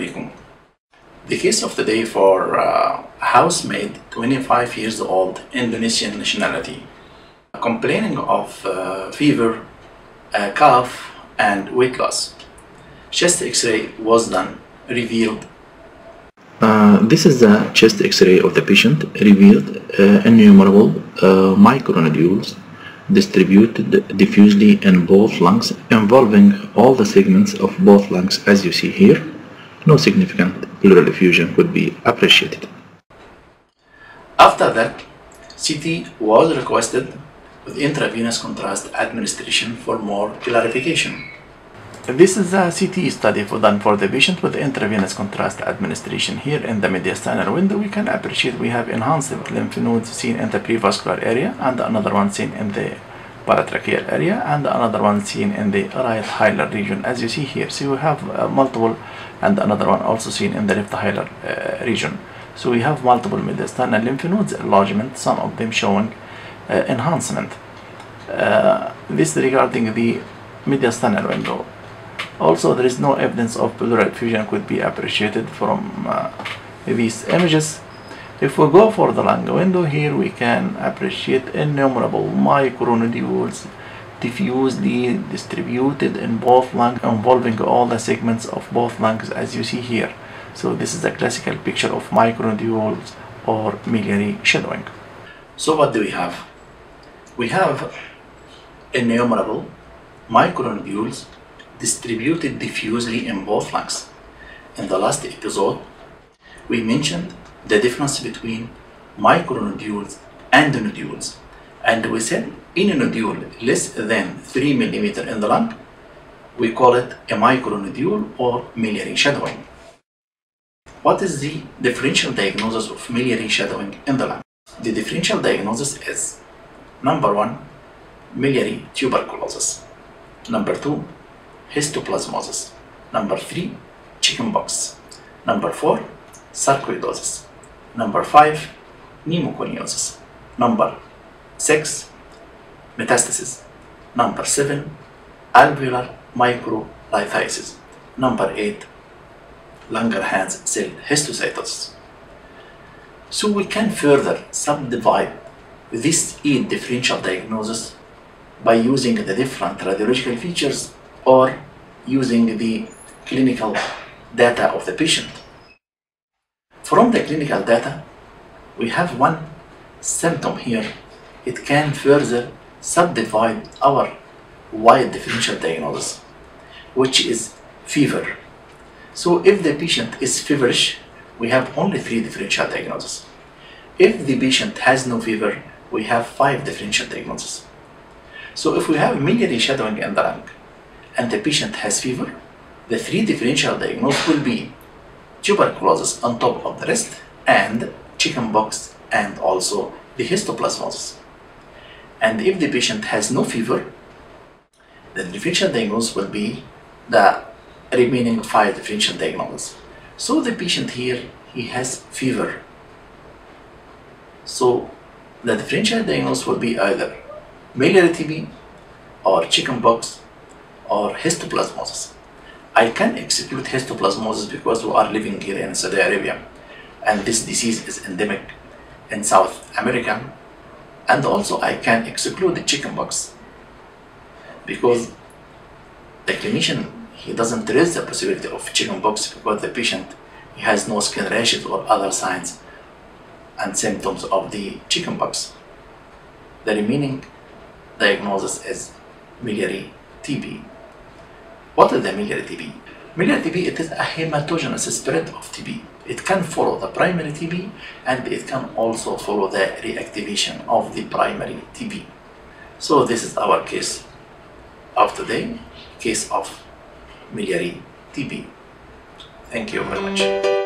بكم. The case of today for uh, a housemaid, 25 years old, Indonesian nationality, complaining of uh, fever, uh, cough, and weight loss. Chest X-ray was done, revealed. Uh, this is the chest X-ray of the patient, revealed uh, innumerable uh, micronodules distributed diffusely in both lungs, involving all the segments of both lungs as you see here. No significant pleural effusion could be appreciated. After that, CT was requested with intravenous contrast administration for more clarification. This is a CT study for, done for the patient with intravenous contrast administration. Here in the mediastinal window, we can appreciate we have enhanced lymph nodes seen in the prevascular area and another one seen in the paratracheal area and another one seen in the right hilar region as you see here. So we have uh, multiple and another one also seen in the left hilar uh, region. So we have multiple mediastinal lymph nodes enlargement, some of them showing uh, enhancement. Uh, this regarding the mediastinal window. Also, there is no evidence of pleural effusion could be appreciated from uh, these images. If we go for the lung window here, we can appreciate innumerable micronodules diffusely distributed in both lungs, involving all the segments of both lungs as you see here. So this is a classical picture of micronodules or miliary shadowing. So what do we have? We have innumerable micronodules distributed diffusely in both lungs. In the last episode, we mentioned the difference between micronodules and nodules. And we said in a nodule less than 3 millimeter in the lung, we call it a micronodule or miliary shadowing. What is the differential diagnosis of miliary shadowing in the lung? The differential diagnosis is number one, miliary tuberculosis. Number two, histoplasmosis. Number three, chickenpox. Number four, sarcoidosis. Number five, pneumoconiosis. Number six, metastasis. Number seven, alveolar microlithiasis. Number eight, Langerhans cell histiocytosis. So we can further subdivide this eight differential diagnosis by using the different radiological features or using the clinical data of the patient. From the clinical data, we have one symptom here. It can further subdivide our wide differential diagnosis, which is fever. So if the patient is feverish, we have only three differential diagnoses. If the patient has no fever, we have five differential diagnoses. So if we have miliary shadowing in the lung and the patient has fever, the three differential diagnoses will be tuberculosis on top of the rest and chickenpox and also the histoplasmosis. And if the patient has no fever, the differential diagnosis will be the remaining five differential diagnoses. So the patient here, he has fever. So the differential diagnosis will be either miliary TB or chickenpox or histoplasmosis. I can exclude histoplasmosis because we are living here in Saudi Arabia and this disease is endemic in South America and also I can exclude the chickenpox because the clinician he doesn't raise the possibility of chickenpox because the patient he has no skin rashes or other signs and symptoms of the chickenpox. The remaining diagnosis is miliary TB. What is the miliary TB? Miliary TB it is a hematogenous spread of TB. It can follow the primary TB and it can also follow the reactivation of the primary TB. So this is our case of today, case of miliary TB. Thank you very much.